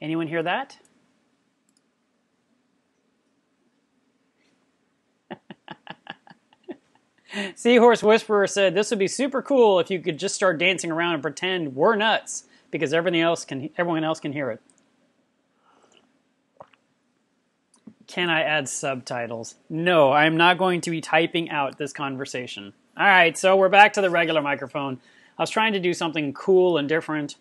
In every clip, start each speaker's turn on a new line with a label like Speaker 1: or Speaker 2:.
Speaker 1: Anyone hear that? Seahorse Whisperer said this would be super cool if you could just start dancing around and pretend we're nuts because everything else can everyone else can hear it. Can I add subtitles? No, I'm not going to be typing out this conversation. All right, so we're back to the regular microphone. I was trying to do something cool and different.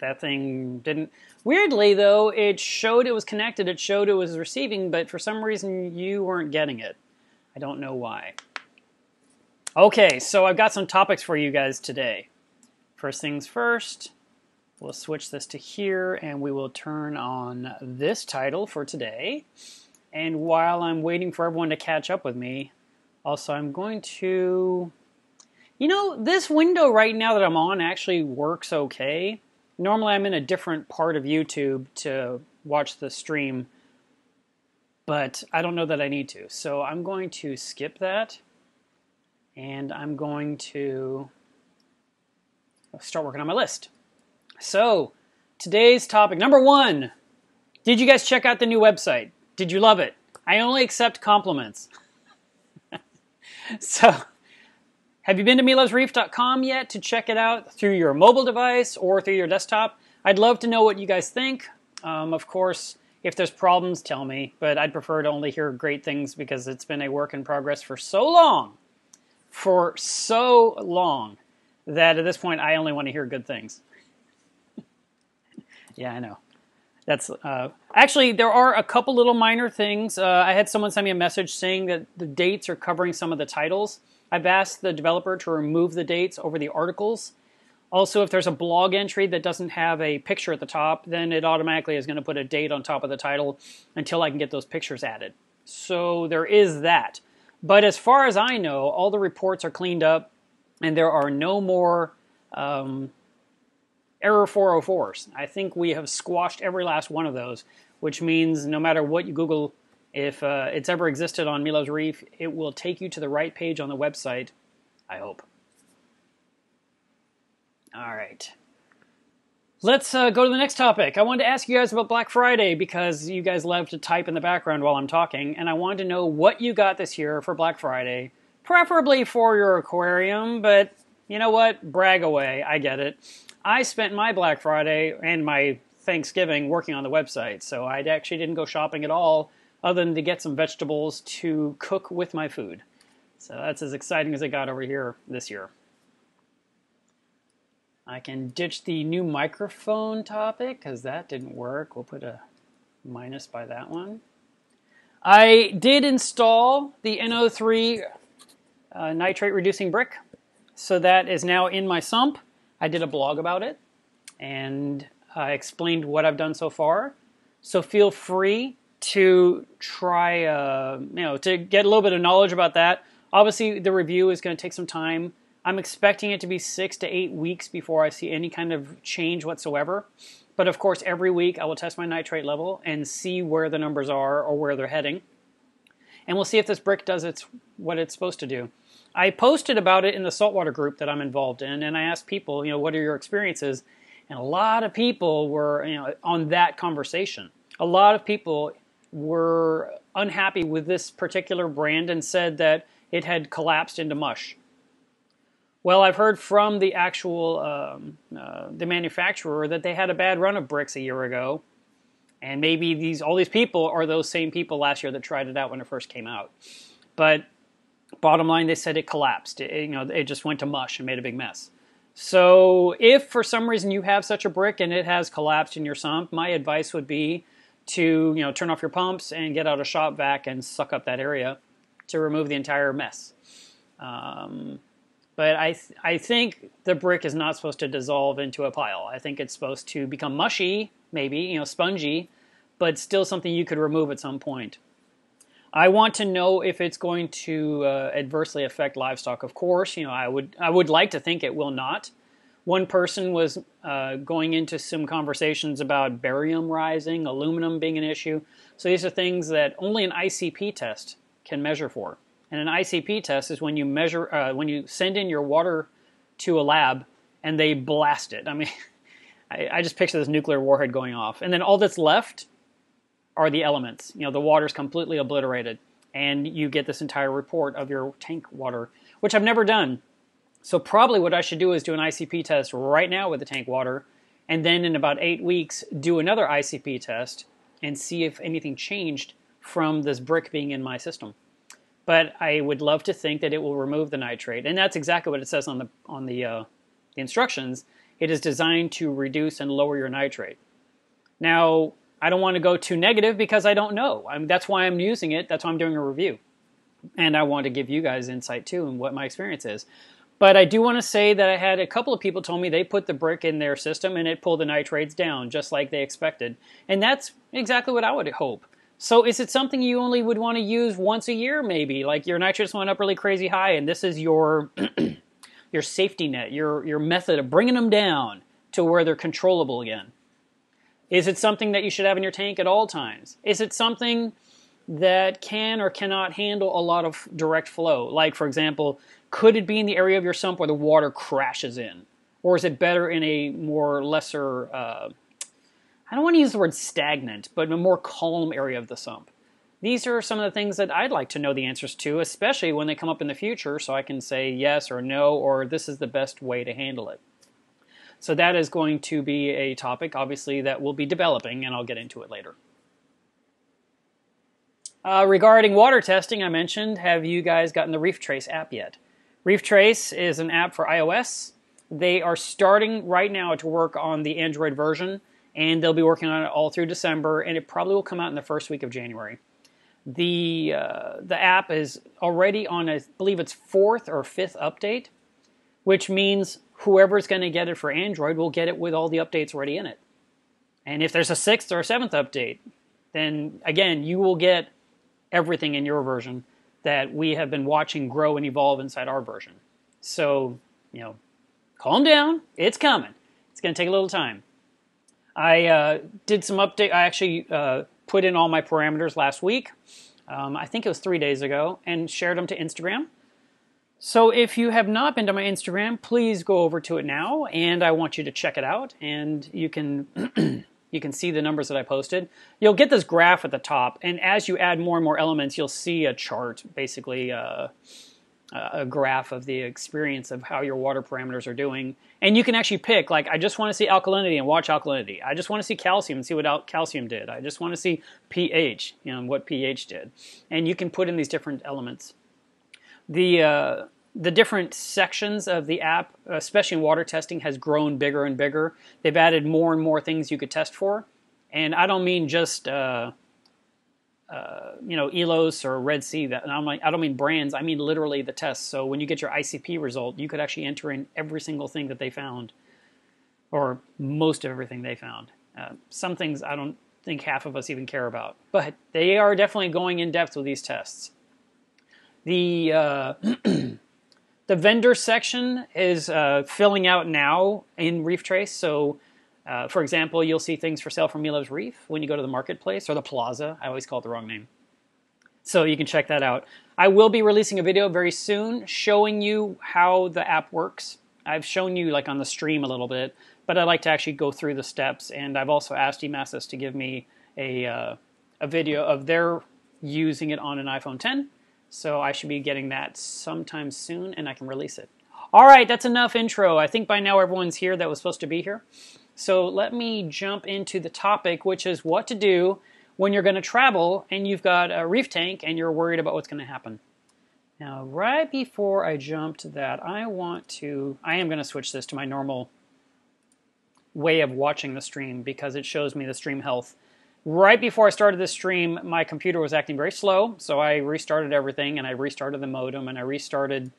Speaker 1: That thing didn't. Weirdly, though, it showed it was connected, it showed it was receiving, but for some reason you weren't getting it. I don't know why. Okay, so I've got some topics for you guys today. First things first, we'll switch this to here and we will turn on this title for today. And while I'm waiting for everyone to catch up with me, also I'm going to. You know, this window right now that I'm on actually works okay. Normally I'm in a different part of YouTube to watch the stream, but I don't know that I need to. So I'm going to skip that and I'm going to start working on my list. So, today's topic number one Did you guys check out the new website? Did you love it? I only accept compliments. so, have you been to melevsreef.com yet to check it out through your mobile device or through your desktop? I'd love to know what you guys think. Um, of course, if there's problems, tell me, but I'd prefer to only hear great things because it's been a work in progress for so long for so long that at this point I only want to hear good things. yeah, I know. That's uh, actually there are a couple little minor things. Uh, I had someone send me a message saying that the dates are covering some of the titles. I've asked the developer to remove the dates over the articles. Also, if there's a blog entry that doesn't have a picture at the top, then it automatically is going to put a date on top of the title until I can get those pictures added. So there is that. But as far as I know, all the reports are cleaned up, and there are no more um, error 404s. I think we have squashed every last one of those, which means no matter what you Google, if uh, it's ever existed on Melev's Reef, it will take you to the right page on the website. I hope. All right. Let's uh, go to the next topic. I wanted to ask you guys about Black Friday because you guys love to type in the background while I'm talking, and I wanted to know what you got this year for Black Friday, preferably for your aquarium, but you know what? Brag away. I get it. I spent my Black Friday and my Thanksgiving working on the website, so I actually didn't go shopping at all other than to get some vegetables to cook with my food. So that's as exciting as it got over here this year. I can ditch the new microphone topic because that didn't work. We'll put a minus by that one. I did install the NO3 uh, nitrate reducing brick. So that is now in my sump. I did a blog about it and I explained what I've done so far. So feel free to try, uh, you know, to get a little bit of knowledge about that. Obviously, the review is going to take some time. I'm expecting it to be six to eight weeks before I see any kind of change whatsoever. But of course, every week I will test my nitrate level and see where the numbers are or where they're heading. And we'll see if this brick does its what it's supposed to do. I posted about it in the saltwater group that I'm involved in, and I asked people, you know, what are your experiences? And a lot of people were, you know, on that conversation. A lot of people were unhappy with this particular brand and said that it had collapsed into mush. Well, I've heard from the actual um, uh, the manufacturer that they had a bad run of bricks a year ago, and maybe these all these people are those same people last year that tried it out when it first came out. But bottom line, they said it collapsed. It, you know, it just went to mush and made a big mess. So, if for some reason you have such a brick and it has collapsed in your sump, my advice would be to you know turn off your pumps and get out a shop vac and suck up that area to remove the entire mess. Um, but I th- I think the brick is not supposed to dissolve into a pile. I think it's supposed to become mushy, maybe you know, spongy, but still something you could remove at some point. I want to know if it's going to uh, adversely affect livestock. Of course, you know I would I would like to think it will not. One person was uh, going into some conversations about barium rising, aluminum being an issue. So these are things that only an ICP test can measure for. And an ICP test is when you measure, uh, when you send in your water to a lab and they blast it. I mean, I, I just picture this nuclear warhead going off, and then all that's left are the elements. You know, the water's completely obliterated, and you get this entire report of your tank water, which I've never done. So probably what I should do is do an ICP test right now with the tank water, and then in about eight weeks do another ICP test and see if anything changed from this brick being in my system. But I would love to think that it will remove the nitrate, and that's exactly what it says on the on the, uh, the instructions. It is designed to reduce and lower your nitrate. Now, I don't want to go too negative because I don't know. I mean, that's why I'm using it. That's why I'm doing a review. And I want to give you guys insight too and what my experience is. But I do want to say that I had a couple of people told me they put the brick in their system and it pulled the nitrates down just like they expected. And that's exactly what I would hope. So is it something you only would want to use once a year maybe? Like your nitrates went up really crazy high and this is your your safety net, your your method of bringing them down to where they're controllable again. Is it something that you should have in your tank at all times? Is it something that can or cannot handle a lot of direct flow? Like, for example, could it be in the area of your sump where the water crashes in? Or is it better in a more lesser, uh, I don't want to use the word stagnant, but a more calm area of the sump? These are some of the things that I'd like to know the answers to, especially when they come up in the future, so I can say yes or no, or this is the best way to handle it. So that is going to be a topic, obviously, that we'll be developing, and I'll get into it later. Uh, regarding water testing, I mentioned, have you guys gotten the Reef Trace app yet? Reef Trace is an app for iOS. They are starting right now to work on the Android version, and they'll be working on it all through December, and it probably will come out in the first week of January. The uh, the app is already on, I believe it's fourth or fifth update, which means whoever's going to get it for Android will get it with all the updates already in it. And if there's a sixth or a seventh update, then again, you will get everything in your version that we have been watching grow and evolve inside our version. So, you know, calm down. It's coming. It's going to take a little time. I uh, did some update. I actually uh, put in all my parameters last week. Um, I think it was three days ago, and shared them to Instagram. So if you have not been to my Instagram, please go over to it now, and I want you to check it out. And you can you can see the numbers that I posted. You'll get this graph at the top, and as you add more and more elements, you'll see a chart, basically uh, a graph of the experience of how your water parameters are doing. And you can actually pick, like, I just want to see alkalinity and watch alkalinity. I just want to see calcium and see what calcium did. I just want to see pH, you know, what pH did. And you can put in these different elements the uh, the different sections of the app, especially in water testing, has grown bigger and bigger. They've added more and more things you could test for, and I don't mean just uh, uh, you know Elos or Red Sea. That and I'm like, I don't mean brands. I mean literally the tests. So when you get your ICP result, you could actually enter in every single thing that they found, or most of everything they found. Uh, some things I don't think half of us even care about, but they are definitely going in depth with these tests. The uh, the vendor section is uh, filling out now in Reef Trace. So, uh, for example, you'll see things for sale from Melev's Reef when you go to the marketplace or the plaza. I always call it the wrong name. So you can check that out. I will be releasing a video very soon showing you how the app works. I've shown you like on the stream a little bit, but I like to actually go through the steps. And I've also asked Emasis to give me a uh, a video of their using it on an iPhone 10 so I should be getting that sometime soon and I can release it. All right, that's enough intro. I think by now everyone's here that was supposed to be here. So let me jump into the topic, which is what to do when you're going to travel and you've got a reef tank and you're worried about what's going to happen. Now, right before I jump to that, I want to, I am going to switch this to my normal way of watching the stream because it shows me the stream health Right before I started this stream, my computer was acting very slow, so I restarted everything and I restarted the modem and I restarted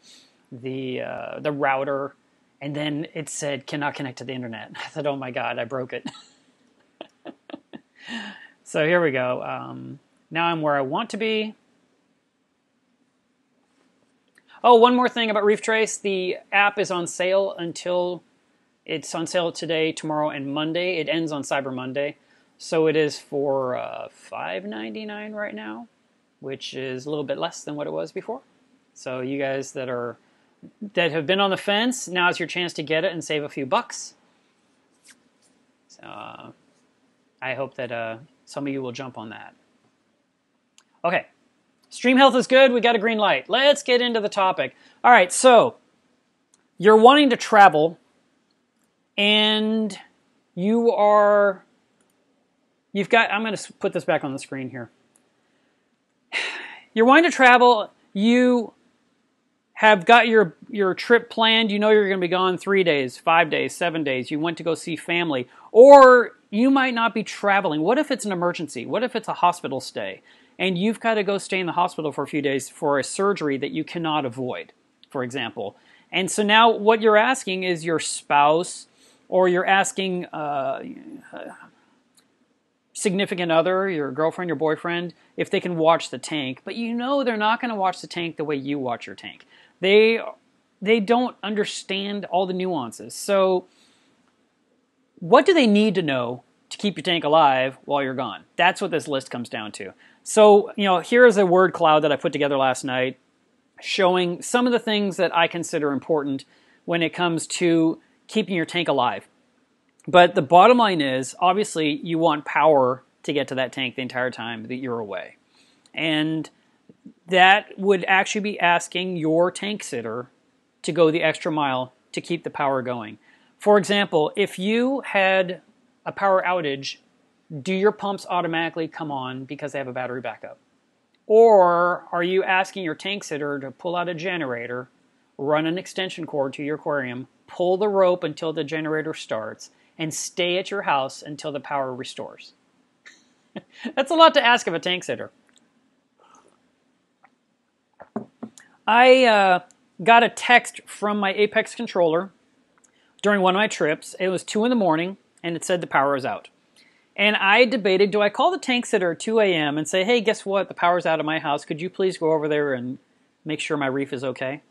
Speaker 1: the uh, the router, and then it said cannot connect to the internet. I thought, oh my god, I broke it. so here we go. Um, now I'm where I want to be. Oh, one more thing about Reef Trace: the app is on sale until it's on sale today, tomorrow, and Monday. It ends on Cyber Monday. So it is for uh, $5.99 right now, which is a little bit less than what it was before. So you guys that are that have been on the fence, now is your chance to get it and save a few bucks. uh, I hope that uh, some of you will jump on that. Okay, stream health is good. We got a green light. Let's get into the topic. All right, so you're wanting to travel, and you are. You've got. I'm going to put this back on the screen here. You're wanting to travel. You have got your your trip planned. You know you're going to be gone three days, five days, seven days. You went to go see family, or you might not be traveling. What if it's an emergency? What if it's a hospital stay? And you've got to go stay in the hospital for a few days for a surgery that you cannot avoid, for example. And so now what you're asking is your spouse or you're asking uh, significant other, your girlfriend, your boyfriend, if they can watch the tank. But you know they're not going to watch the tank the way you watch your tank. They they don't understand all the nuances. So what do they need to know to keep your tank alive while you're gone? That's what this list comes down to. So, you know, here's a word cloud that I put together last night showing some of the things that I consider important when it comes to keeping your tank alive. But the bottom line is obviously you want power to get to that tank the entire time that you're away. And that would actually be asking your tank sitter to go the extra mile to keep the power going. For example, if you had a power outage, do your pumps automatically come on because they have a battery backup? Or are you asking your tank sitter to pull out a generator, run an extension cord to your aquarium, pull the rope until the generator starts, and stay at your house until the power restores? That's a lot to ask of a tank sitter. I uh, got a text from my Apex controller during one of my trips. It was 2 in the morning, and it said the power was out. And I debated do I call the tank sitter at 2 a.m. and say, hey, guess what? The power's out of my house. Could you please go over there and make sure my reef is okay?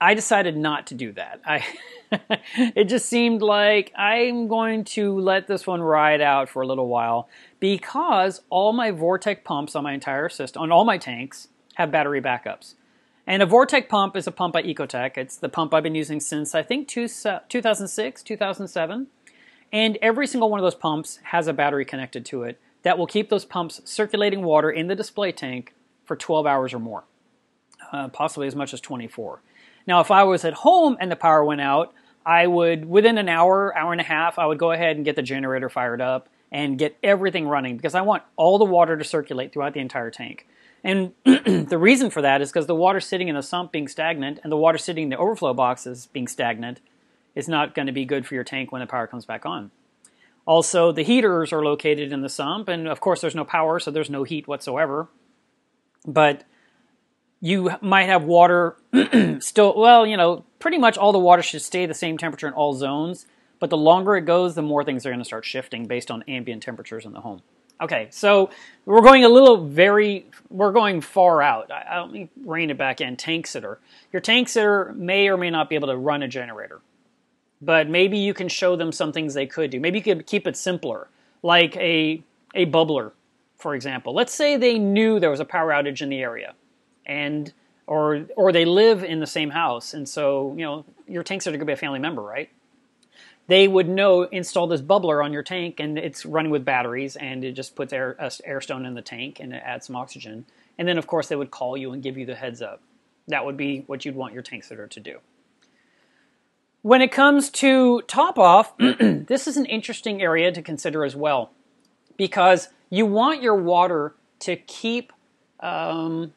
Speaker 1: I decided not to do that. I it just seemed like I'm going to let this one ride out for a little while because all my Vortech pumps on my entire system, on all my tanks, have battery backups. And a Vortech pump is a pump by Ecotech. It's the pump I've been using since I think two, 2006, 2007. And every single one of those pumps has a battery connected to it that will keep those pumps circulating water in the display tank for 12 hours or more, uh, possibly as much as 24. Now, if I was at home and the power went out, I would, within an hour, hour and a half, I would go ahead and get the generator fired up and get everything running because I want all the water to circulate throughout the entire tank. And the reason for that is because the water sitting in the sump being stagnant and the water sitting in the overflow boxes being stagnant is not going to be good for your tank when the power comes back on. Also, the heaters are located in the sump, and of course, there's no power, so there's no heat whatsoever. But you might have water still, well, you know, pretty much all the water should stay the same temperature in all zones, but the longer it goes, the more things are going to start shifting based on ambient temperatures in the home. Okay, so we're going a little very, we're going far out. I, I, let me rein it back in. Tank sitter. Your tank sitter may or may not be able to run a generator, but maybe you can show them some things they could do. Maybe you could keep it simpler, like a, a bubbler, for example. Let's say they knew there was a power outage in the area, and or or they live in the same house, and so you know your tank sitter could be a family member, right? they would know install this bubbler on your tank and it's running with batteries and it just puts air, air stone in the tank and it adds some oxygen. And then, of course, they would call you and give you the heads up. That would be what you'd want your tank sitter to do. When it comes to top off, this is an interesting area to consider as well because you want your water to keep um,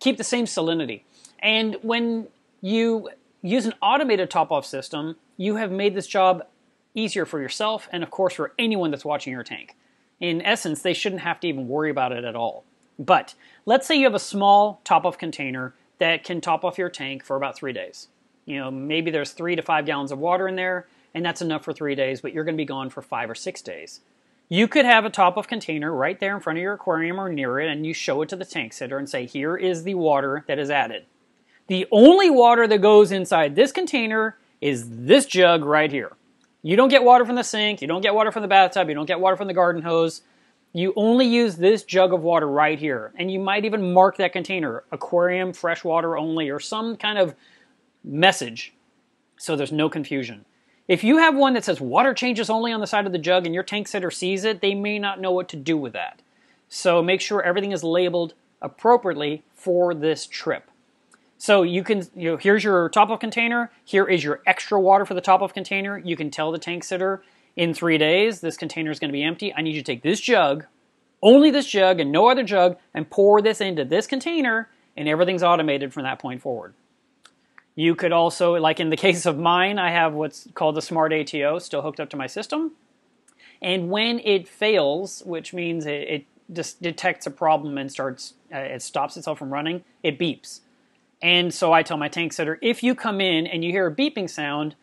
Speaker 1: keep the same salinity. And when you use an automated top off system, you have made this job easier for yourself and, of course, for anyone that's watching your tank. In essence, they shouldn't have to even worry about it at all. But let's say you have a small top off container that can top off your tank for about three days. You know, maybe there's three to five gallons of water in there, and that's enough for three days, but you're going to be gone for five or six days. You could have a top of container right there in front of your aquarium or near it, and you show it to the tank sitter and say, Here is the water that is added. The only water that goes inside this container is this jug right here. You don't get water from the sink, you don't get water from the bathtub, you don't get water from the garden hose. You only use this jug of water right here. And you might even mark that container aquarium, fresh water only, or some kind of message so there's no confusion. If you have one that says water changes only on the side of the jug and your tank sitter sees it, they may not know what to do with that. So make sure everything is labeled appropriately for this trip. So you can, you know, here's your top of container. Here is your extra water for the top of container. You can tell the tank sitter in three days this container is going to be empty. I need you to take this jug, only this jug and no other jug, and pour this into this container, and everything's automated from that point forward. You could also, like in the case of mine, I have what's called the Smart ATO still hooked up to my system. And when it fails, which means it, it just detects a problem and starts, uh, it stops itself from running, it beeps. And so I tell my tank sitter, if you come in and you hear a beeping sound,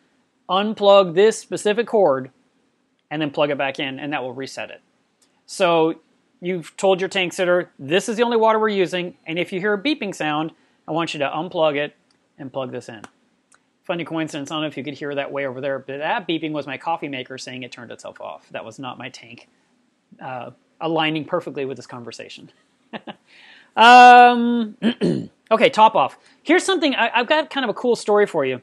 Speaker 1: unplug this specific cord and then plug it back in, and that will reset it. So you've told your tank sitter, this is the only water we're using, and if you hear a beeping sound, I want you to unplug it and plug this in. Funny coincidence, I don't know if you could hear that way over there, but that beeping was my coffee maker saying it turned itself off. That was not my tank uh, aligning perfectly with this conversation. um, okay, top off. Here's something, I, I've got kind of a cool story for you.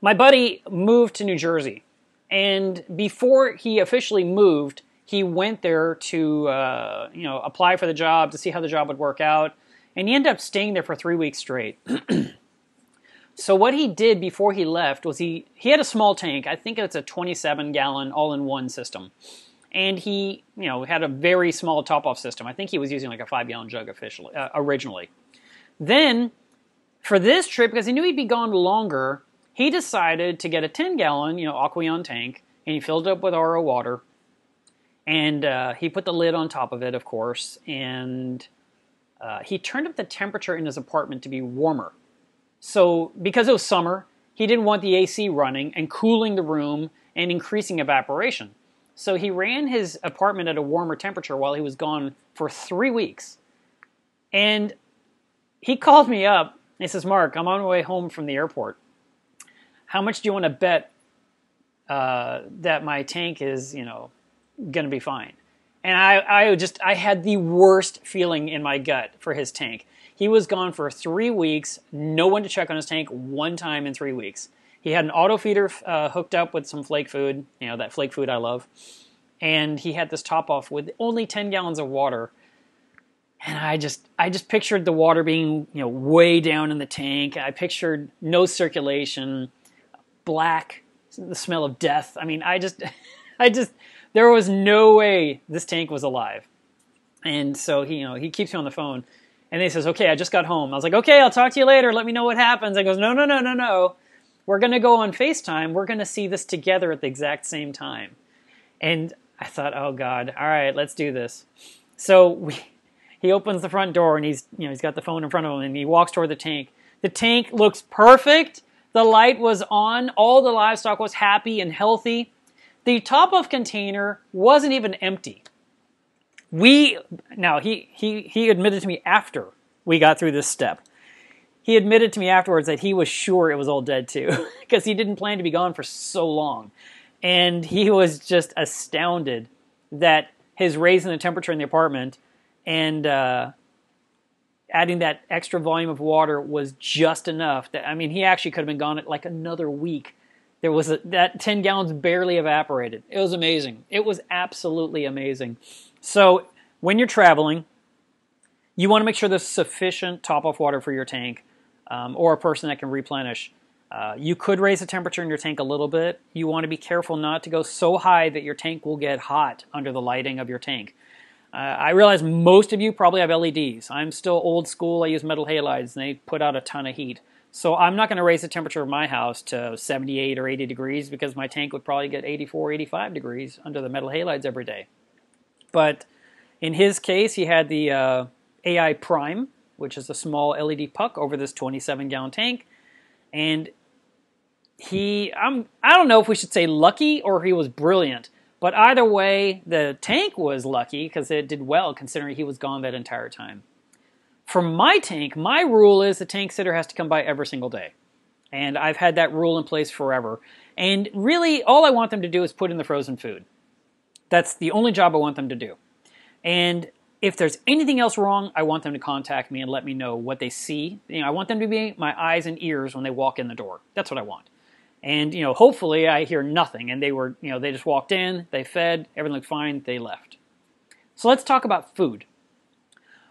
Speaker 1: My buddy moved to New Jersey, and before he officially moved, he went there to uh, you know apply for the job to see how the job would work out, and he ended up staying there for three weeks straight. so what he did before he left was he he had a small tank. I think it's a 27 gallon all in one system, and he you know had a very small top off system. I think he was using like a five gallon jug officially uh, originally. Then, for this trip, because he knew he'd be gone longer, he decided to get a 10 gallon, you know, Aqueon tank, and he filled it up with RO water. And uh, he put the lid on top of it, of course, and uh, he turned up the temperature in his apartment to be warmer. So, because it was summer, he didn't want the AC running and cooling the room and increasing evaporation. So, he ran his apartment at a warmer temperature while he was gone for three weeks. And he called me up. He says, Mark, I'm on my way home from the airport. How much do you want to bet uh, that my tank is, you know, going to be fine? And I, I just, I had the worst feeling in my gut for his tank. He was gone for three weeks, no one to check on his tank one time in three weeks. He had an auto feeder uh, hooked up with some flake food, you know, that flake food I love. And he had this top off with only 10 gallons of water and I just I just pictured the water being you know way down in the tank. I pictured no circulation, black, the smell of death. I mean, I just I just there was no way this tank was alive. And so he you know he keeps me on the phone, and he says, "Okay, I just got home." I was like, "Okay, I'll talk to you later. Let me know what happens." I goes, "No, no, no, no, no. We're gonna go on Facetime. We're gonna see this together at the exact same time." And I thought, "Oh God, all right, let's do this." So we he opens the front door and he's, you know, he's got the phone in front of him and he walks toward the tank. The tank looks perfect. The light was on. All the livestock was happy and healthy. The top of container wasn't even empty. We now he he he admitted to me after we got through this step. He admitted to me afterwards that he was sure it was all dead too because he didn't plan to be gone for so long. And he was just astounded that his raising the temperature in the apartment and uh, adding that extra volume of water was just enough. That I mean, he actually could have been gone at like another week. There was a, that ten gallons barely evaporated. It was amazing. It was absolutely amazing. So when you're traveling, you want to make sure there's sufficient top off water for your tank, um, or a person that can replenish. Uh, you could raise the temperature in your tank a little bit. You want to be careful not to go so high that your tank will get hot under the lighting of your tank. Uh, I realize most of you probably have LEDs. I'm still old school. I use metal halides, and they put out a ton of heat. So I'm not going to raise the temperature of my house to 78 or 80 degrees because my tank would probably get 84, 85 degrees under the metal halides every day. But in his case, he had the uh, AI Prime, which is a small LED puck over this 27 gallon tank, and he I'm I don't know if we should say lucky or he was brilliant but either way, the tank was lucky because it did well considering he was gone that entire time. For my tank, my rule is the tank sitter has to come by every single day. And I've had that rule in place forever. And really, all I want them to do is put in the frozen food. That's the only job I want them to do. And if there's anything else wrong, I want them to contact me and let me know what they see. You know, I want them to be my eyes and ears when they walk in the door. That's what I want. And you know, hopefully, I hear nothing. And they were, you know, they just walked in, they fed, everything looked fine, they left. So let's talk about food.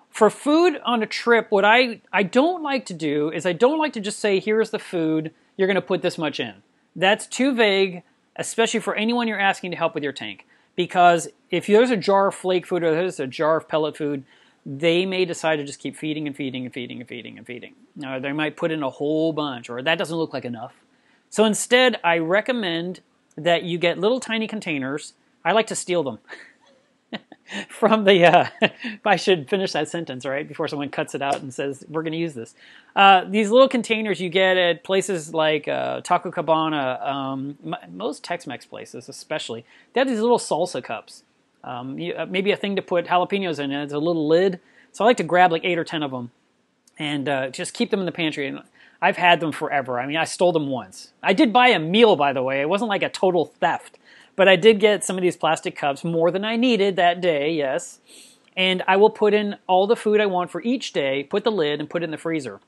Speaker 1: For food on a trip, what I I don't like to do is I don't like to just say, "Here's the food. You're going to put this much in." That's too vague, especially for anyone you're asking to help with your tank. Because if there's a jar of flake food or there's a jar of pellet food, they may decide to just keep feeding and feeding and feeding and feeding and feeding. Now, they might put in a whole bunch, or that doesn't look like enough. So instead, I recommend that you get little tiny containers. I like to steal them from the. Uh, I should finish that sentence right before someone cuts it out and says we're going to use this. Uh, these little containers you get at places like uh, Taco Cabana, um, most Tex-Mex places especially. They have these little salsa cups. Um, you, uh, maybe a thing to put jalapenos in. It's a little lid. So I like to grab like eight or ten of them and uh, just keep them in the pantry. And I've had them forever. I mean, I stole them once. I did buy a meal, by the way. It wasn't like a total theft, but I did get some of these plastic cups, more than I needed that day, yes. And I will put in all the food I want for each day, put the lid, and put it in the freezer.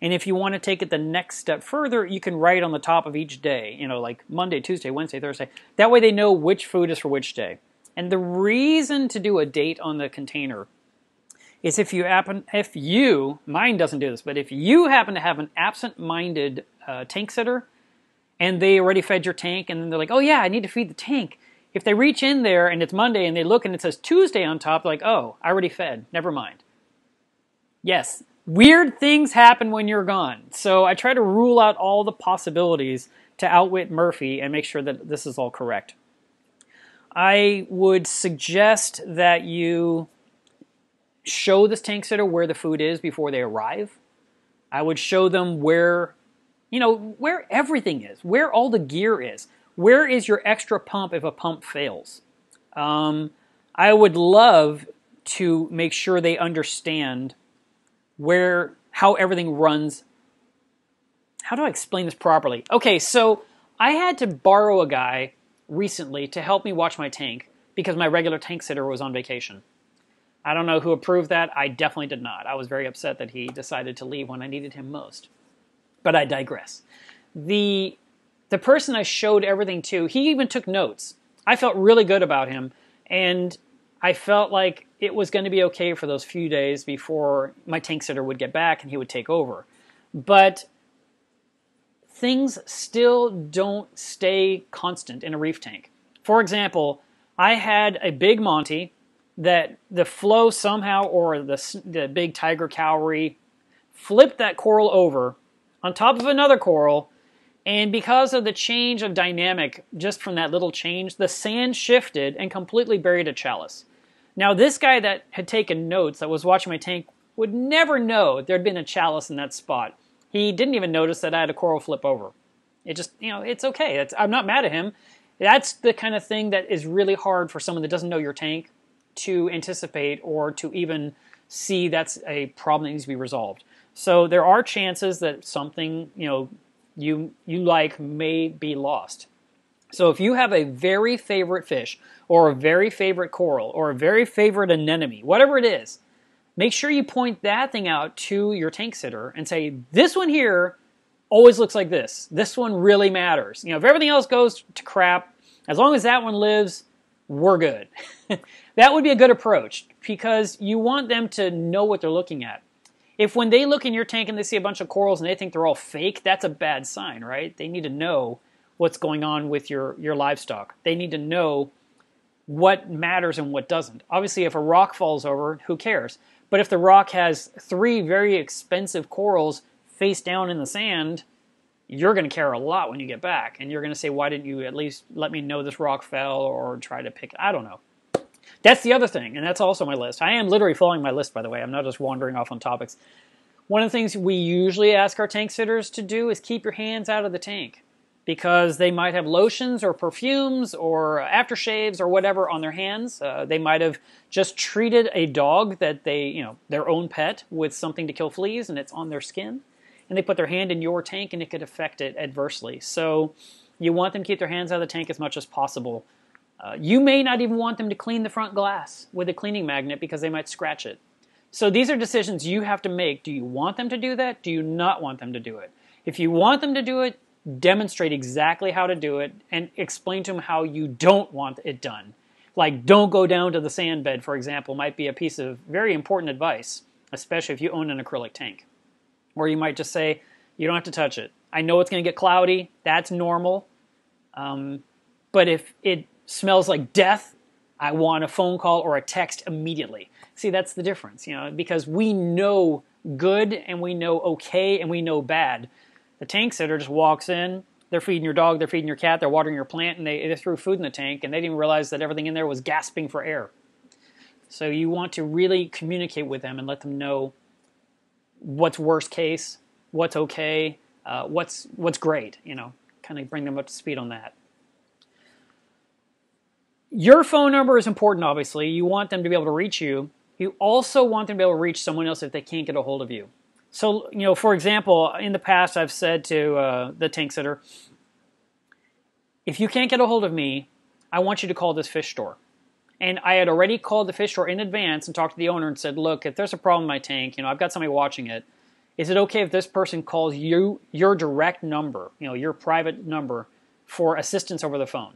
Speaker 1: And if you want to take it the next step further, you can write on the top of each day, you know, like Monday, Tuesday, Wednesday, Thursday. That way they know which food is for which day. And the reason to do a date on the container is if you happen, if you, mine doesn't do this, but if you happen to have an absent-minded uh, tank sitter and they already fed your tank and then they're like, oh yeah, I need to feed the tank. If they reach in there and it's Monday and they look and it says Tuesday on top, like, oh, I already fed, never mind. Yes, weird things happen when you're gone. So I try to rule out all the possibilities to outwit Murphy and make sure that this is all correct. I would suggest that you show this tank sitter where the food is before they arrive. I would show them where, you know, where everything is, where all the gear is. Where is your extra pump if a pump fails? Um, I would love to make sure they understand where how everything runs. How do I explain this properly? Okay, so I had to borrow a guy recently to help me watch my tank because my regular tank sitter was on vacation. I don't know who approved that. I definitely did not. I was very upset that he decided to leave when I needed him most. But I digress. The the person I showed everything to, he even took notes. I felt really good about him and I felt like it was going to be okay for those few days before my tank sitter would get back and he would take over. But things still don't stay constant in a reef tank. For example, I had a big Monty that the flow somehow or the, the big tiger cowrie flipped that coral over on top of another coral and because of the change of dynamic just from that little change the sand shifted and completely buried a chalice. Now this guy that had taken notes that was watching my tank would never know there'd been a chalice in that spot. He didn't even notice that i had a coral flip over. It just you know it's okay. It's, i'm not mad at him. That's the kind of thing that is really hard for someone that doesn't know your tank to anticipate or to even see that's a problem that needs to be resolved. So there are chances that something you know you you like may be lost. So if you have a very favorite fish or a very favorite coral or a very favorite anemone, whatever it is, make sure you point that thing out to your tank sitter and say, this one here always looks like this. This one really matters. You know, if everything else goes to crap, as long as that one lives, we're good. that would be a good approach because you want them to know what they're looking at. If when they look in your tank and they see a bunch of corals and they think they're all fake, that's a bad sign, right? They need to know what's going on with your, your livestock. They need to know what matters and what doesn't. Obviously, if a rock falls over, who cares? But if the rock has three very expensive corals face down in the sand, you're going to care a lot when you get back. And you're going to say, why didn't you at least let me know this rock fell or try to pick I don't know. That's the other thing, and that's also my list. I am literally following my list, by the way. I'm not just wandering off on topics. One of the things we usually ask our tank sitters to do is keep your hands out of the tank because they might have lotions or perfumes or aftershaves or whatever on their hands. Uh, they might have just treated a dog that they, you know, their own pet with something to kill fleas and it's on their skin and they put their hand in your tank and it could affect it adversely. So you want them to keep their hands out of the tank as much as possible. Uh, you may not even want them to clean the front glass with a cleaning magnet because they might scratch it. So these are decisions you have to make. Do you want them to do that? Do you not want them to do it? If you want them to do it, demonstrate exactly how to do it and explain to them how you don't want it done. Like, don't go down to the sand bed, for example, might be a piece of very important advice, especially if you own an acrylic tank. Or you might just say, you don't have to touch it. I know it's going to get cloudy. That's normal. Um, but if it smells like death, I want a phone call or a text immediately. See, that's the difference, you know, because we know good and we know okay and we know bad. The tank sitter just walks in, they're feeding your dog, they're feeding your cat, they're watering your plant, and they, they threw food in the tank, and they didn't realize that everything in there was gasping for air. So you want to really communicate with them and let them know what's worst case, what's okay, uh, what's what's great. You know, kind of bring them up to speed on that. Your phone number is important, obviously. You want them to be able to reach you. You also want them to be able to reach someone else if they can't get a hold of you. So, you know, for example, in the past, I've said to uh, the tank sitter, if you can't get a hold of me, I want you to call this fish store. And I had already called the fish store in advance and talked to the owner and said, look, if there's a problem in my tank, you know, I've got somebody watching it. Is it okay if this person calls you your direct number, you know, your private number for assistance over the phone?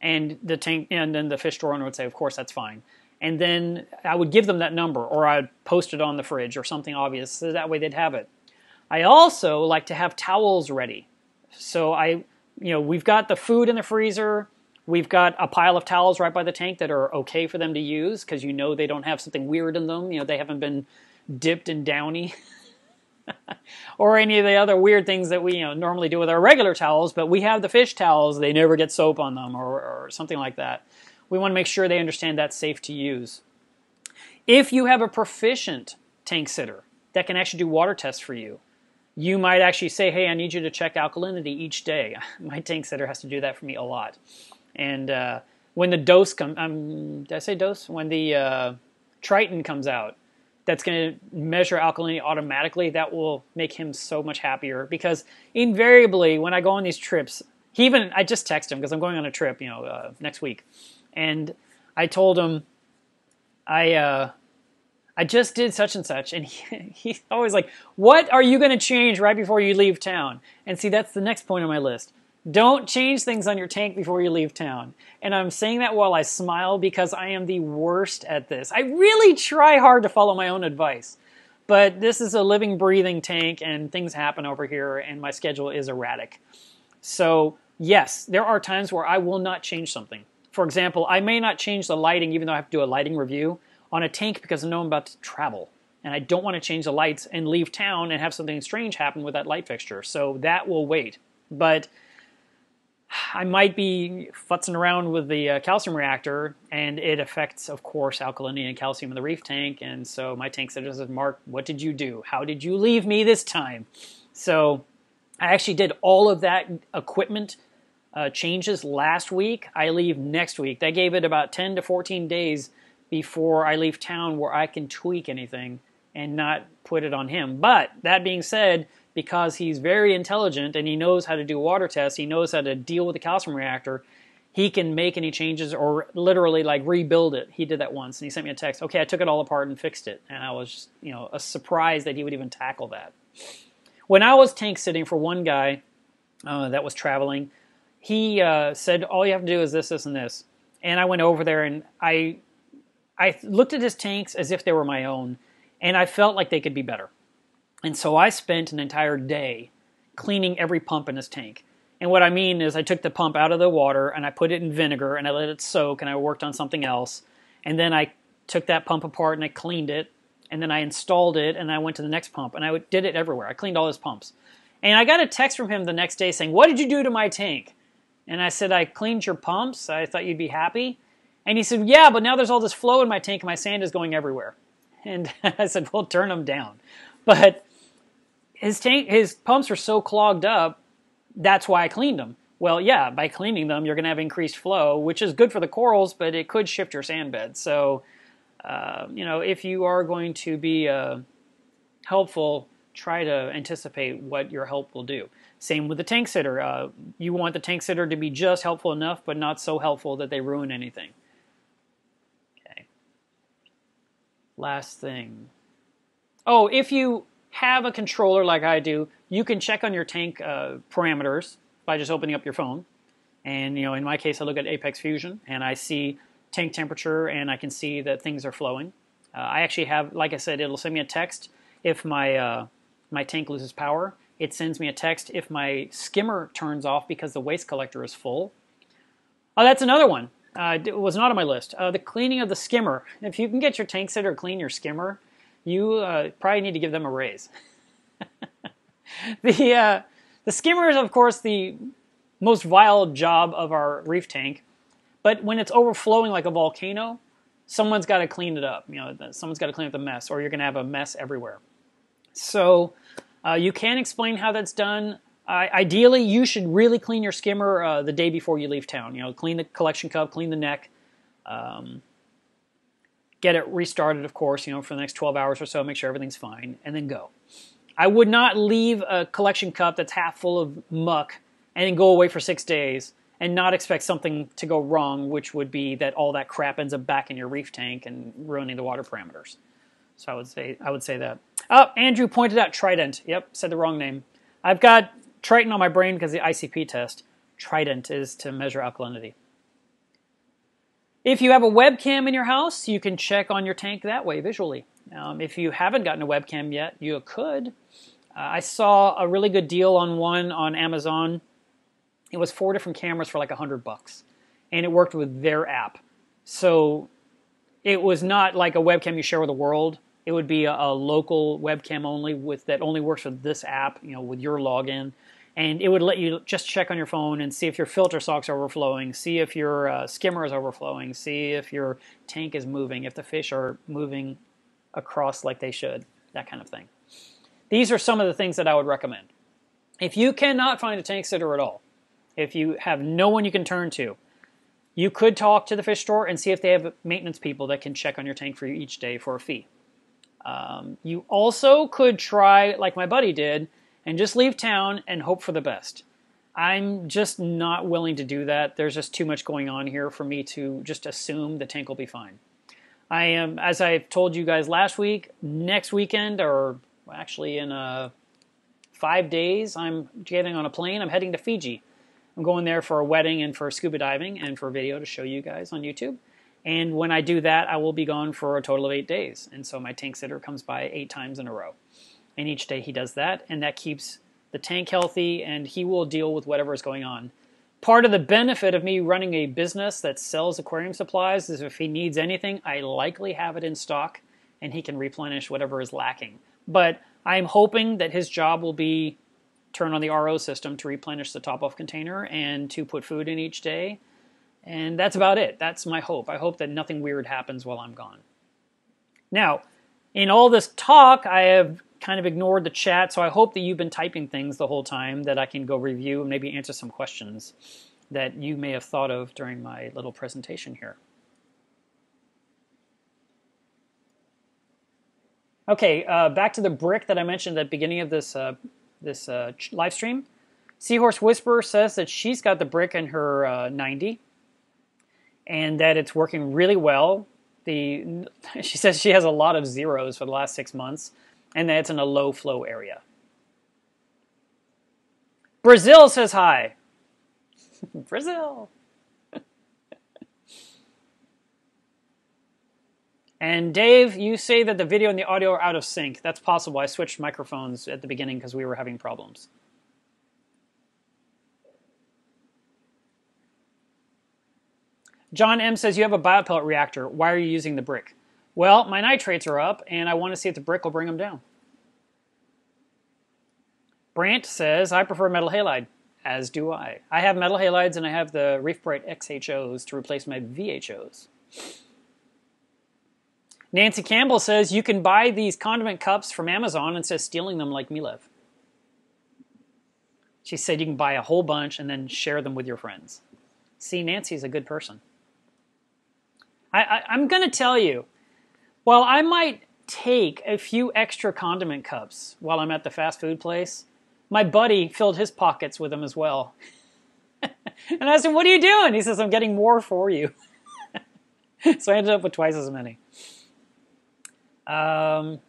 Speaker 1: And the tank and then the fish store owner would say, of course, that's fine and then I would give them that number or I'd post it on the fridge or something obvious so that way they'd have it. I also like to have towels ready. So I, you know, we've got the food in the freezer. We've got a pile of towels right by the tank that are okay for them to use because you know they don't have something weird in them. You know, they haven't been dipped in downy or any of the other weird things that we you know normally do with our regular towels. But we have the fish towels; they never get soap on them or, or something like that we want to make sure they understand that's safe to use. If you have a proficient tank sitter that can actually do water tests for you, you might actually say, hey, I need you to check alkalinity each day. My tank sitter has to do that for me a lot. And uh, when the dose comes, um, did I say dose? When the uh, Triton comes out, that's going to measure alkalinity automatically, that will make him so much happier because invariably when I go on these trips, he even, I just text him because I'm going on a trip, you know, uh, next week and I told him I uh, I just did such and such, and he, he's always like, "What are you going to change right before you leave town?" And see, that's the next point on my list. Don't change things on your tank before you leave town. And I'm saying that while I smile because I am the worst at this. I really try hard to follow my own advice. But this is a living, breathing tank, and things happen over here, and my schedule is erratic. So, yes, there are times where I will not change something. For example, I may not change the lighting even though I have to do a lighting review on a tank because I know I'm about to travel. And I don't want to change the lights and leave town and have something strange happen with that light fixture. So that will wait. But I might be futzing around with the uh, calcium reactor, and it affects, of course, alkalinity and calcium in the reef tank. And so my tank says, Mark, what did you do? How did you leave me this time? So I actually did all of that equipment uh, changes last week. I leave next week. That gave it about 10 to 14 days before I leave town where I can tweak anything and not put it on him. But that being said, because he's very intelligent and he knows how to do water tests, he knows how to deal with the calcium reactor, he can make any changes or literally like rebuild it. He did that once and he sent me a text. Okay, I took it all apart and fixed it. And I was just, you know, a surprise that he would even tackle that. When I was tank sitting for one guy uh, that was traveling, he uh, said, "All you have to do is this, this, and this." And I went over there and I, I looked at his tanks as if they were my own, and I felt like they could be better. And so I spent an entire day cleaning every pump in his tank. And what I mean is, I took the pump out of the water and I put it in vinegar and I let it soak and I worked on something else. And then I took that pump apart and I cleaned it. And then I installed it and I went to the next pump and I did it everywhere. I cleaned all his pumps. And I got a text from him the next day saying, What did you do to my tank? And I said, I cleaned your pumps. I thought you'd be happy. And he said, Yeah, but now there's all this flow in my tank and my sand is going everywhere. And I said, Well, turn them down. But his tank, his pumps are so clogged up, that's why I cleaned them. Well, yeah, by cleaning them, you're going to have increased flow, which is good for the corals, but it could shift your sand bed. So, uh, you know, if you are going to be uh, helpful, try to anticipate what your help will do. Same with the tank sitter. Uh, you want the tank sitter to be just helpful enough, but not so helpful that they ruin anything. Okay. Last thing. Oh, if you have a controller like I do, you can check on your tank uh, parameters by just opening up your phone. And you know, in my case, I look at Apex Fusion and I see tank temperature and I can see that things are flowing. Uh, I actually have, like I said, it'll send me a text if my uh, my tank loses power. It sends me a text if my skimmer turns off because the waste collector is full. Oh, that's another one. Uh, it was not on my list. Uh, the cleaning of the skimmer. If you can get your tank sitter to clean your skimmer, you uh, probably need to give them a raise. the uh, the skimmer is, of course, the most vile job of our reef tank. But when it's overflowing like a volcano, someone's got to clean it up. You know, someone's got to clean up the mess, or you're going to have a mess everywhere. So uh, you can explain how that's done. Uh, ideally, you should really clean your skimmer uh, the day before you leave town. You know, clean the collection cup, clean the neck, um, get it restarted, of course. You know, for the next 12 hours or so, make sure everything's fine, and then go. I would not leave a collection cup that's half full of muck and then go away for six days and not expect something to go wrong, which would be that all that crap ends up back in your reef tank and ruining the water parameters. So I would say I would say that. Oh, Andrew pointed out Trident. Yep, said the wrong name. I've got Triton on my brain because the ICP test. Trident is to measure alkalinity. If you have a webcam in your house, you can check on your tank that way visually. Um, if you haven't gotten a webcam yet, you could. Uh, I saw a really good deal on one on Amazon. It was four different cameras for like a hundred bucks, and it worked with their app. So it was not like a webcam you share with the world. It would be a, a, local webcam only with that only works with this app, you know, with your login, and it would let you just check on your phone and see if your filter socks are overflowing, see if your uh, skimmer is overflowing, see if your tank is moving, if the fish are moving across like they should, that kind of thing. These are some of the things that I would recommend. If you cannot find a tank sitter at all, if you have no one you can turn to, you could talk to the fish store and see if they have maintenance people that can check on your tank for you each day for a fee. Um, you also could try, like my buddy did, and just leave town and hope for the best. I'm just not willing to do that. There's just too much going on here for me to just assume the tank will be fine. I am, as I told you guys last week, next weekend, or actually in uh, five days, I'm getting on a plane. I'm heading to Fiji. I'm going there for a wedding and for scuba diving and for a video to show you guys on YouTube. And when I do that, I will be gone for a total of eight days. And so my tank sitter comes by eight times in a row. And each day he does that, and that keeps the tank healthy, and he will deal with whatever is going on. Part of the benefit of me running a business that sells aquarium supplies is if he needs anything, I likely have it in stock and he can replenish whatever is lacking. But I'm hoping that his job will be turn on the RO system to replenish the top off container and to put food in each day and that's about it. That's my hope. I hope that nothing weird happens while I'm gone. Now, in all this talk, I have kind of ignored the chat, so I hope that you've been typing things the whole time that I can go review and maybe answer some questions that you may have thought of during my little presentation here. Okay, uh, back to the brick that I mentioned at the beginning of this uh, this uh, live stream. Seahorse Whisperer says that she's got the brick in her uh, 90 and that it's working really well. The she says she has a lot of zeros for the last six months, and it's in a low flow area. Brazil says hi. Brazil. and Dave, you say that the video and the audio are out of sync. That's possible. I switched microphones at the beginning because we were having problems. John M says, You have a biopellet reactor. Why are you using the brick? Well, my nitrates are up, and I want to see if the brick will bring them down. Brant says, I prefer metal halide. As do I. I have metal halides and I have the Reef Brite XHOs to replace my VHOs. Nancy Campbell says, You can buy these condiment cups from Amazon instead of stealing them like Melev. She said you can buy a whole bunch and then share them with your friends. See, Nancy's a good person. I, I, I'm going to tell you, while I might take a few extra condiment cups while I'm at the fast food place, my buddy filled his pockets with them as well. and I asked him, What are you doing? He says, I'm getting more for you. so I ended up with twice as many. Um,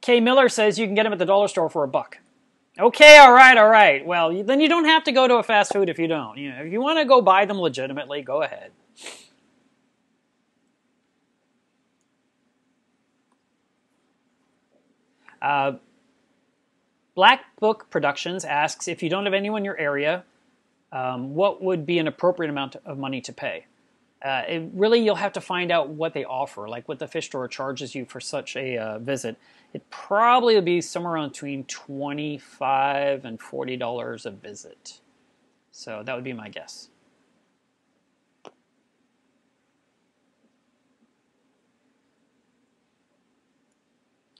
Speaker 1: Kay Miller says you can get them at the dollar store for a buck. Okay, all right, all right. Well, then you don't have to go to a fast food if you don't. You know, if you want to go buy them legitimately, go ahead. Uh, Black Book Productions asks if you don't have anyone in your area, um, what would be an appropriate amount of money to pay? Uh, it, really, you'll have to find out what they offer, like what the fish store charges you for such a uh, visit. It probably would be somewhere around between twenty-five and forty dollars a visit. So that would be my guess.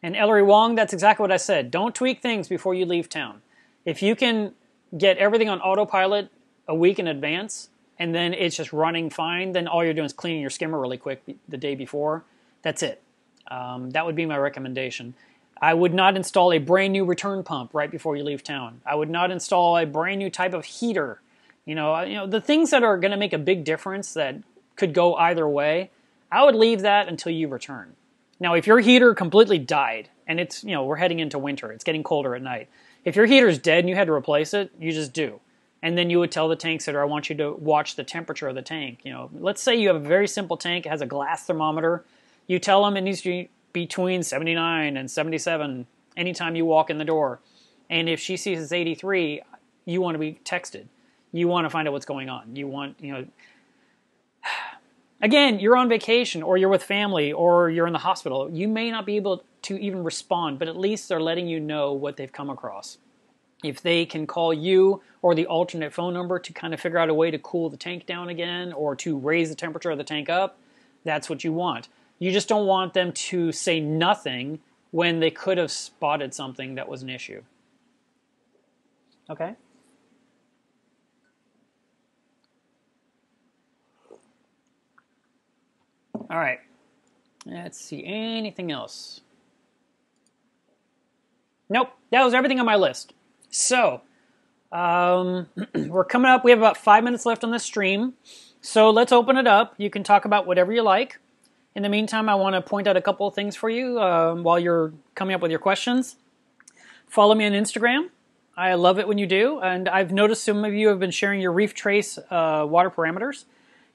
Speaker 1: And Ellery Wong, that's exactly what I said. Don't tweak things before you leave town. If you can get everything on autopilot a week in advance, and then it's just running fine, then all you're doing is cleaning your skimmer really quick the day before. That's it. Um, that would be my recommendation. I would not install a brand new return pump right before you leave town. I would not install a brand new type of heater. You know, you know the things that are going to make a big difference that could go either way. I would leave that until you return. Now, if your heater completely died and it's, you know, we're heading into winter, it's getting colder at night. If your heater's dead and you had to replace it, you just do. And then you would tell the tank sitter, I want you to watch the temperature of the tank. You know, let's say you have a very simple tank, it has a glass thermometer. You tell them it needs to be between 79 and 77 anytime you walk in the door. And if she sees it's 83, you want to be texted. You want to find out what's going on. You want, you know, Again, you're on vacation or you're with family or you're in the hospital. You may not be able to even respond, but at least they're letting you know what they've come across. If they can call you or the alternate phone number to kind of figure out a way to cool the tank down again or to raise the temperature of the tank up, that's what you want. You just don't want them to say nothing when they could have spotted something that was an issue. Okay? All right. Let's see. Anything else? Nope. That was everything on my list. So, um, we're coming up. We have about five minutes left on this stream. So let's open it up. You can talk about whatever you like. In the meantime, I want to point out a couple of things for you um, while you're coming up with your questions. Follow me on Instagram. I love it when you do. And I've noticed some of you have been sharing your ReefTrace uh, water parameters.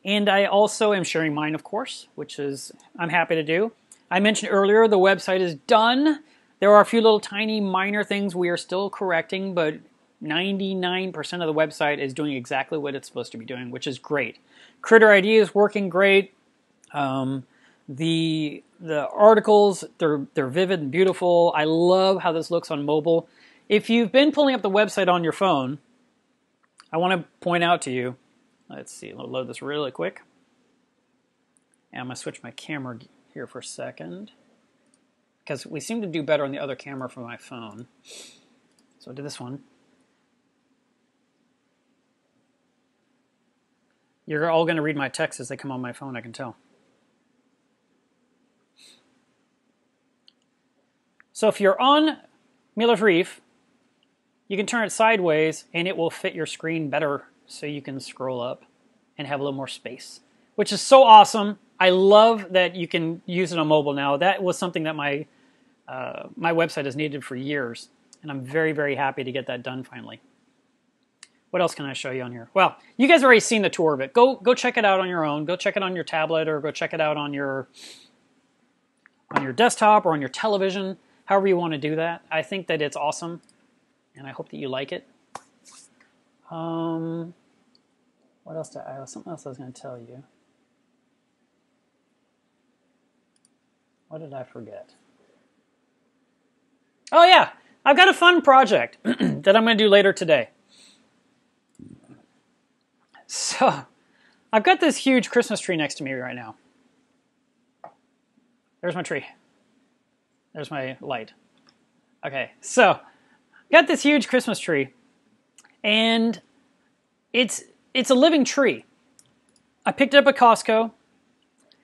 Speaker 1: And I also am sharing mine, of course, which is I'm happy to do. I mentioned earlier the website is done. There are a few little tiny minor things we are still correcting, but 99% of the website is doing exactly what it's supposed to be doing, which is great. Critter ID is working great. Um, the the articles they're they're vivid and beautiful. I love how this looks on mobile. If you've been pulling up the website on your phone, I want to point out to you Let's see, I'll load this really quick. And I'm going to switch my camera here for a second. Because we seem to do better on the other camera for my phone. So I'll do this one. You're all going to read my texts as they come on my phone, I can tell. So if you're on Melev's Reef, you can turn it sideways and it will fit your screen better so you can scroll up and have a little more space, which is so awesome. I love that you can use it on mobile now. That was something that my uh, my website has needed for years, and I'm very very happy to get that done finally. What else can I show you on here? Well, you guys already seen the tour of it. Go go check it out on your own. Go check it on your tablet or go check it out on your on your desktop or on your television, however you want to do that. I think that it's awesome, and I hope that you like it. Um, what else did I, something else I was going to tell you. What did I forget? Oh yeah, I've got a fun project that I'm going to do later today. So, I've got this huge Christmas tree next to me right now. There's my tree. There's my light. Okay, so got this huge Christmas tree and it's it's a living tree. I picked it up at Costco,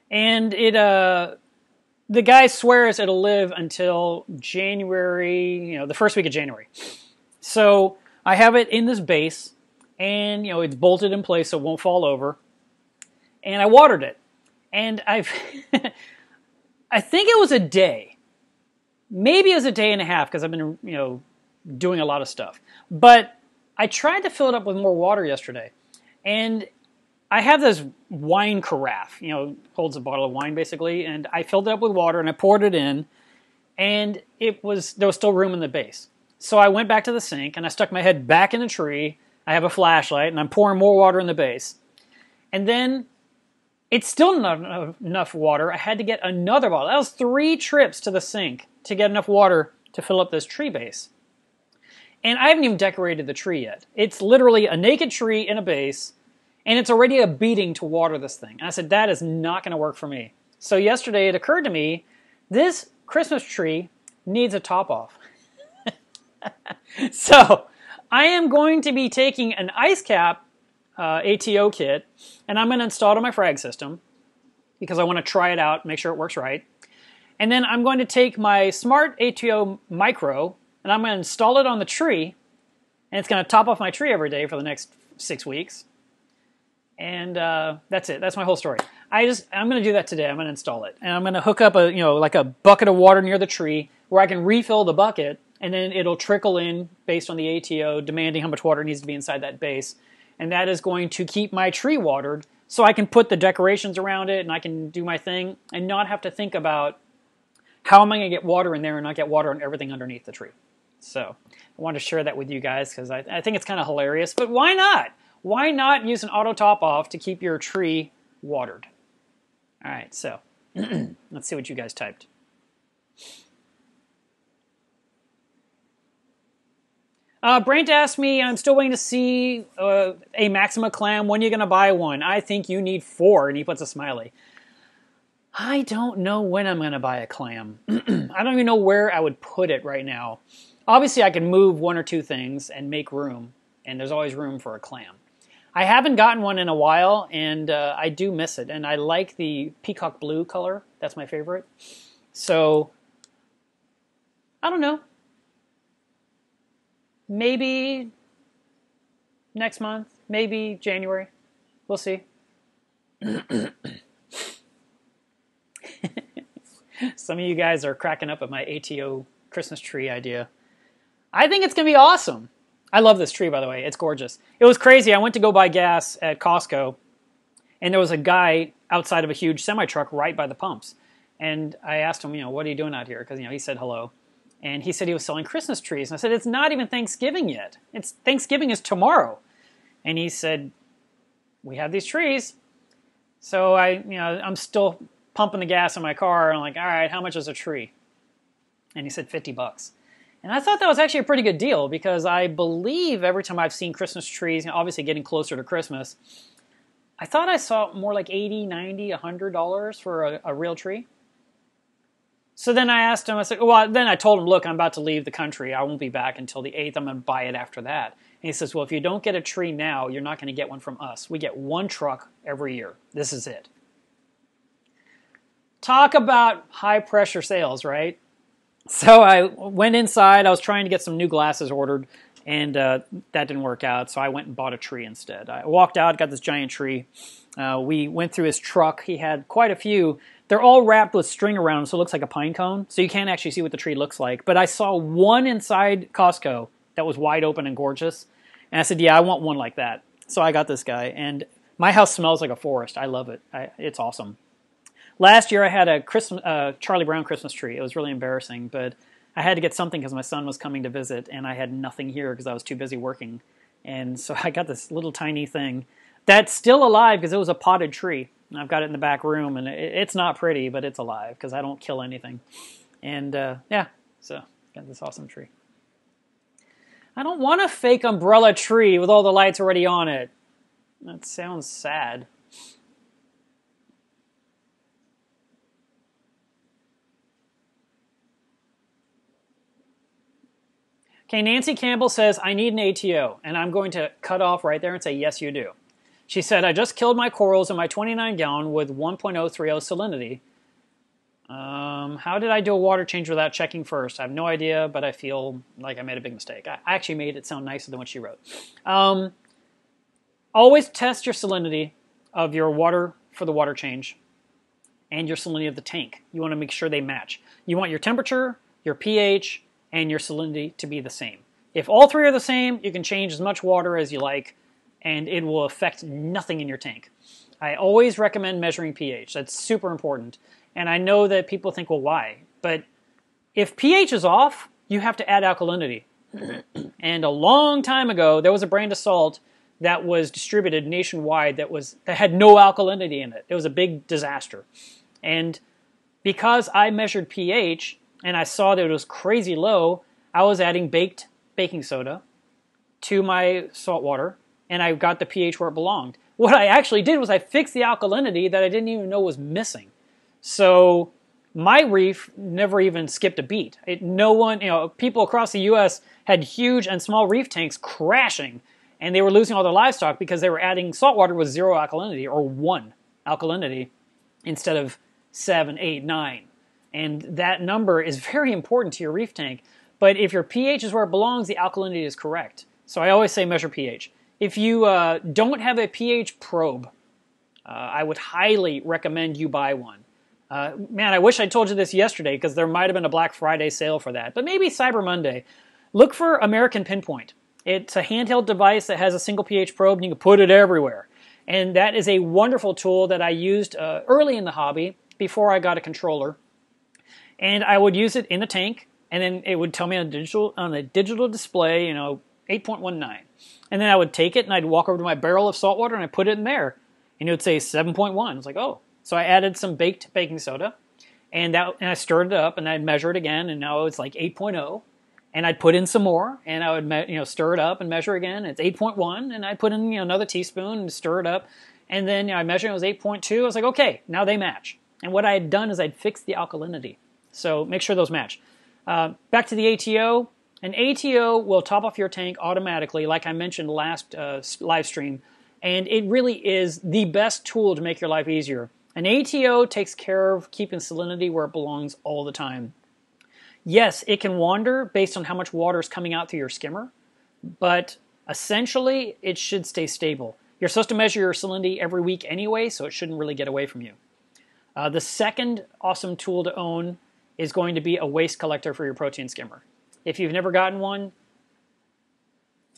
Speaker 1: and it uh the guy swears it'll live until January, you know, the first week of January. So I have it in this base, and you know it's bolted in place so it won't fall over. And I watered it, and I've I think it was a day, maybe it was a day and a half because I've been you know doing a lot of stuff. But I tried to fill it up with more water yesterday, and I have this wine carafe, you know, holds a bottle of wine basically, and I filled it up with water and I poured it in, and it was there was still room in the base. So I went back to the sink and I stuck my head back in the tree. I have a flashlight and I'm pouring more water in the base. And then it's still not enough water. I had to get another bottle. That was three trips to the sink to get enough water to fill up this tree base. And I haven't even decorated the tree yet. It's literally a naked tree in a base, and it's already a beating to water this thing. And I said, that is not going to work for me. So yesterday it occurred to me this Christmas tree needs a top off. so I am going to be taking an IceCap uh, ATO kit and I'm going to install it on my frag system because I want to try it out, make sure it works right. And then I'm going to take my smart ATO micro and I'm going to install it on the tree and it's going to top off my tree every day for the next six weeks. And uh, that's it. That's my whole story. I just I'm going to do that today. I'm going to install it, and I'm going to hook up a you know like a bucket of water near the tree where I can refill the bucket, and then it'll trickle in based on the ATO demanding how much water needs to be inside that base, and that is going to keep my tree watered so I can put the decorations around it and I can do my thing and not have to think about how am I going to get water in there and not get water on everything underneath the tree. So I wanted to share that with you guys because I, I think it's kind of hilarious. But why not? Why not use an auto top off to keep your tree watered? All right, so let's see what you guys typed. Uh, Brent asked me, I'm still waiting to see uh, a Maxima clam. When are you going to buy one? I think you need four. And he puts a smiley. I don't know when I'm going to buy a clam. I don't even know where I would put it right now. Obviously, I can move one or two things and make room, and there's always room for a clam. I haven't gotten one in a while, and uh, I do miss it. And I like the peacock blue color. That's my favorite. So, I don't know. Maybe next month. Maybe January. We'll see. Some of you guys are cracking up at my ATO Christmas tree idea. I think it's going to be awesome. I love this tree, by the way. It's gorgeous. It was crazy. I went to go buy gas at Costco, and there was a guy outside of a huge semi truck right by the pumps. And I asked him, you know, what are you doing out here? Because you know, he said hello, and he said he was selling Christmas trees. And I said, it's not even Thanksgiving yet. It's Thanksgiving is tomorrow. And he said, we have these trees. So I, you know, I'm still pumping the gas in my car. And I'm like, all right, how much is a tree? And he said 50 bucks. And I thought that was actually a pretty good deal because I believe every time I've seen Christmas trees, obviously getting closer to Christmas, I thought I saw more like 80, 90, 100 dollars for a, a, real tree. So then I asked him, I said, well, then I told him, look, I'm about to leave the country. I won't be back until the 8th. I'm going to buy it after that. And he says, well, if you don't get a tree now, you're not going to get one from us. We get one truck every year. This is it. Talk about high pressure sales, right? So I went inside. I was trying to get some new glasses ordered, and uh, that didn't work out. So I went and bought a tree instead. I walked out, got this giant tree. Uh, we went through his truck. He had quite a few. They're all wrapped with string around them, so it looks like a pine cone. So you can't actually see what the tree looks like. But I saw one inside Costco that was wide open and gorgeous. And I said, Yeah, I want one like that. So I got this guy. And my house smells like a forest. I love it. I, it's awesome. Last year I had a Christmas, uh, Charlie Brown Christmas tree. It was really embarrassing, but I had to get something because my son was coming to visit, and I had nothing here because I was too busy working. And so I got this little tiny thing that's still alive because it was a potted tree. I've got it in the back room, and it's not pretty, but it's alive because I don't kill anything. And uh, yeah, so got this awesome tree. I don't want a fake umbrella tree with all the lights already on it. That sounds sad. Okay, Nancy Campbell says, I need an ATO, and I'm going to cut off right there and say, yes, you do. She said, I just killed my corals in my 29 gallon with 1.030 salinity. Um, how did I do a water change without checking first? I have no idea, but I feel like I made a big mistake. I actually made it sound nicer than what she wrote. Um, always test your salinity of your water for the water change and your salinity of the tank. You want to make sure they match. You want your temperature, your pH, and your salinity to be the same. If all three are the same, you can change as much water as you like, and it will affect nothing in your tank. I always recommend measuring pH. That's super important. And I know that people think, well, why? But if pH is off, you have to add alkalinity. and a long time ago, there was a brand of salt that was distributed nationwide that was that had no alkalinity in it. It was a big disaster. And because I measured pH and I saw that it was crazy low, I was adding baked baking soda to my salt water and I got the pH where it belonged. What I actually did was I fixed the alkalinity that I didn't even know was missing. So my reef never even skipped a beat. It, no one, you know, people across the U.S. had huge and small reef tanks crashing, and they were losing all their livestock because they were adding salt water with zero alkalinity or one alkalinity instead of seven, eight, nine. And that number is very important to your reef tank. But if your pH is where it belongs, the alkalinity is correct. So I always say measure pH. If you uh, don't have a pH probe, uh, I would highly recommend you buy one. Uh, man, I wish I told you this yesterday because there might have been a Black Friday sale for that, but maybe Cyber Monday. Look for American Pinpoint. It's a handheld device that has a single pH probe and you can put it everywhere. And that is a wonderful tool that I used uh, early in the hobby before I got a controller. And I would use it in the tank, and then it would tell me on digital on the digital display, you know, 8.19. And then I would take it and I'd walk over to my barrel of salt water and I put it in there. And it would say 7.1. It's like, oh. So I added some baked baking soda and that and I stirred it up and I'd measure it again and now it's like 8.0 and I'd put in some more and I would me- you know stir it up and measure again it's 8.1 and I'd put in you know, another teaspoon and stir it up and then you know, I measured it was 8.2 I was like okay now they match and what I had done is I'd fixed the alkalinity so make sure those match uh, back to the ATO an ATO will top off your tank automatically, like I mentioned last uh, live stream, and it really is the best tool to make your life easier. An ATO takes care of keeping salinity where it belongs all the time. Yes, it can wander based on how much water is coming out through your skimmer, but essentially it should stay stable. You're supposed to measure your salinity every week anyway, so it shouldn't really get away from you. Uh, the second awesome tool to own is going to be a waste collector for your protein skimmer. If you've never gotten one,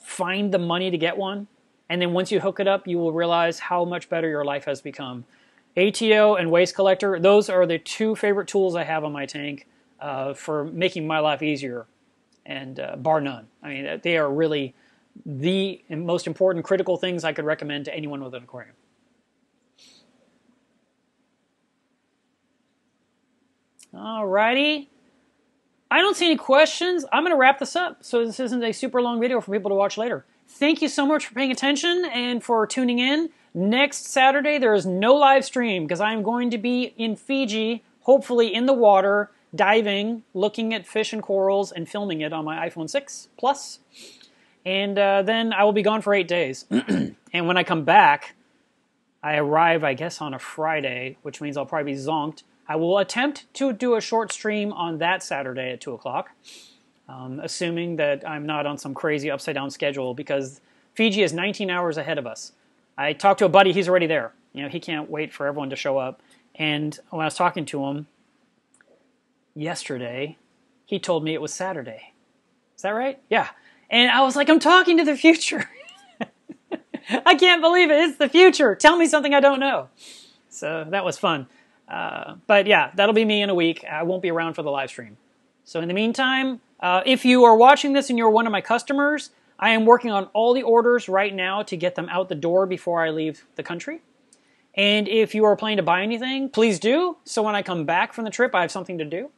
Speaker 1: find the money to get one. And then once you hook it up, you will realize how much better your life has become. ATO and Waste Collector, those are the two favorite tools I have on my tank uh, for making my life easier, and uh, bar none. I mean, they are really the most important critical things I could recommend to anyone with an aquarium. Alrighty. I don't see any questions. I'm going to wrap this up so this isn't a super long video for people to watch later. Thank you so much for paying attention and for tuning in. Next Saturday, there is no live stream because I'm going to be in Fiji, hopefully in the water, diving, looking at fish and corals, and filming it on my iPhone 6 Plus. And uh, then I will be gone for eight days. and when I come back, I arrive, I guess, on a Friday, which means I'll probably be zonked. I will attempt to do a short stream on that Saturday at 2 o'clock, um, assuming that I'm not on some crazy upside down schedule because Fiji is 19 hours ahead of us. I talked to a buddy, he's already there. You know, he can't wait for everyone to show up. And when I was talking to him yesterday, he told me it was Saturday. Is that right? Yeah. And I was like, I'm talking to the future. I can't believe it. It's the future. Tell me something I don't know. So that was fun. Uh, but yeah, that'll be me in a week. I won't be around for the live stream. So in the meantime, uh, if you are watching this and you're one of my customers, I am working on all the orders right now to get them out the door before I leave the country. And if you are planning to buy anything, please do. So when I come back from the trip, I have something to do.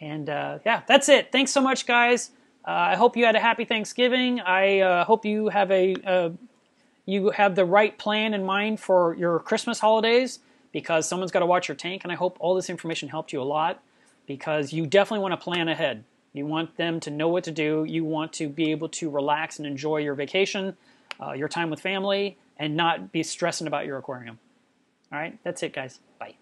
Speaker 1: And uh, yeah, that's it. Thanks so much, guys. Uh, I hope you had a happy Thanksgiving. I uh, hope you have a you have the right plan in mind for your Christmas holidays because someone's got to watch your tank. And I hope all this information helped you a lot because you definitely want to plan ahead. You want them to know what to do. You want to be able to relax and enjoy your vacation, uh, your time with family, and not be stressing about your aquarium. All right, that's it, guys. Bye.